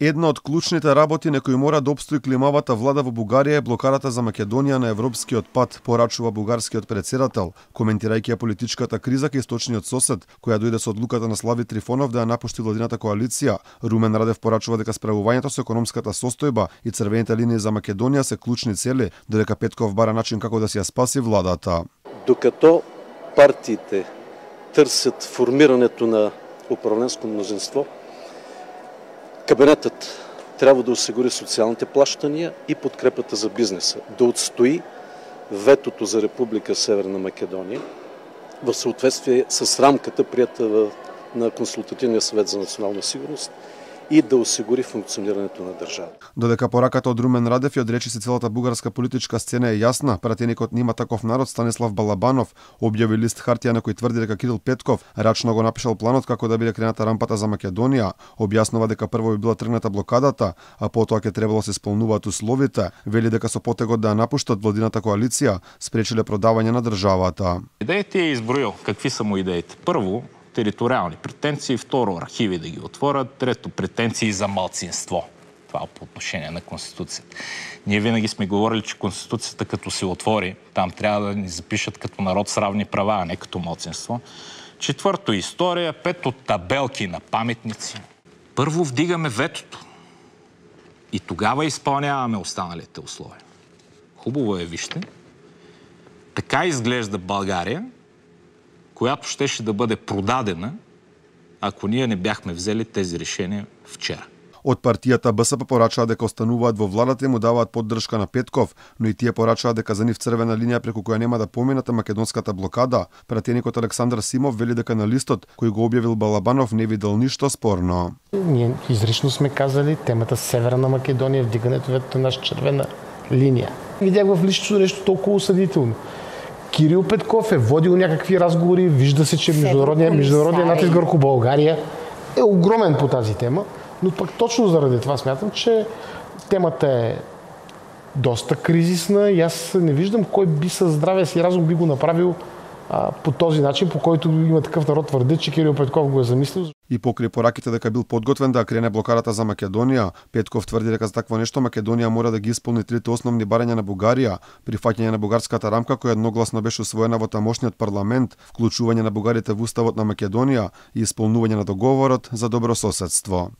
Една од клучните работи на кои мора да обстои климавата влада во Бугарија е блокарата за Македонија на европскиот пат, порачува бугарскиот председател, коментирајќи ја политичката криза кај источниот сосед, која дојде со одлуката на Слави Трифонов да ја напушти владината коалиција. Румен Радев порачува дека справувањето со економската состојба и црвените линии за Македонија се клучни цели, додека Петков бара начин како да се ја спаси владата. Докато партиите търсят формирането на управленско мнозинство, Кабинетът трябва да осигури социалните плащания и подкрепата за бизнеса, да отстои ветото за Република Северна Македония в съответствие с рамката, прията на Консултативния съвет за национална сигурност и да осигури функционирањето на државата. Додека пораката од Румен Радев и од речи се целата бугарска политичка сцена е јасна, пратеникот нима таков народ Станислав Балабанов објави лист хартија на кој тврди дека Кирил Петков рачно го напишал планот како да биде крената рампата за Македонија, објаснува дека прво би била тргната блокадата, а потоа ќе требало се исполнуваат условите, вели дека со потегот да напуштат владината коалиција спречиле продавање на државата. Идеите е изброил какви са му идеите. Прво, територијални претенции, второ архиви да ги отворат, трето претенции за малцинство. Това по отношение на Конституцията. Ние винаги сме говорили, че Конституцията като се отвори, там трябва да ни запишат като народ с равни права, а не като малцинство. Четвърто история, пето табелки на паметници. Първо вдигаме ветото и тогава изпълняваме останалите условия. Хубаво е, вижте. Така изглежда България, която щеше да бъде продадена, ако ние не бяхме взели тези решения вчера. Од партијата БСП порачаа дека остануваат во владата и му даваат поддршка на Петков, но и тие порачаа дека за нив црвена линија преку која нема да поминате македонската блокада. Пратеникот Александар Симов вели дека на листот кој го објавил Балабанов не видел ништо спорно. Ние изрично сме казали темата Северна Македонија, вдигането вето наша червена линија. Видях в личното нешто толку осъдително. Кирил Петков е водил някакви разговори, вижда се, че международният, международният натиск върху България е огромен по тази тема, но пък точно заради това смятам, че темата е доста кризисна и аз не виждам кой би със здравия си разум би го направил а, по този начин, по който има такъв народ твърди, че Кирил Петков го е замислил. И покри пораките дека бил подготвен да крене блокарата за Македонија, Петков тврди дека за такво нешто Македонија мора да ги исполни трите основни барања на Бугарија, прифаќање на бугарската рамка која едногласно беше усвоена во тамошниот парламент, вклучување на бугарите во уставот на Македонија и исполнување на договорот за добро соседство.